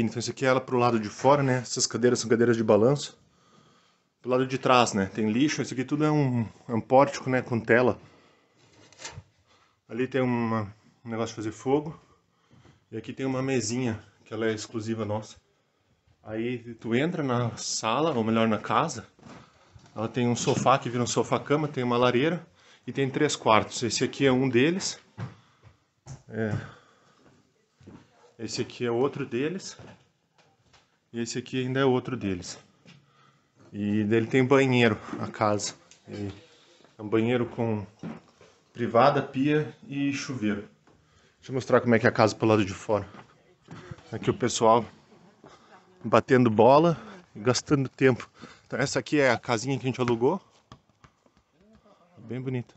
cabine. Então esse aqui é ela pro lado de fora, né? Essas cadeiras são cadeiras de balanço. Do lado de trás, né? Tem lixo. Isso aqui tudo é um, é um pórtico, né? Com tela. Ali tem uma, um negócio de fazer fogo. E aqui tem uma mesinha, que ela é exclusiva nossa. Aí tu entra na sala, ou melhor, na casa. Ela tem um sofá que vira um sofá-cama, tem uma lareira e tem três quartos. Esse aqui é um deles. É. Esse aqui é outro deles. E esse aqui ainda é outro deles. E dele tem banheiro, a casa. E é um banheiro com privada, pia e chuveiro. Deixa eu mostrar como é que é a casa pelo lado de fora. Aqui o pessoal batendo bola e gastando tempo. Então essa aqui é a casinha que a gente alugou. Bem bonita.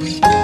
oh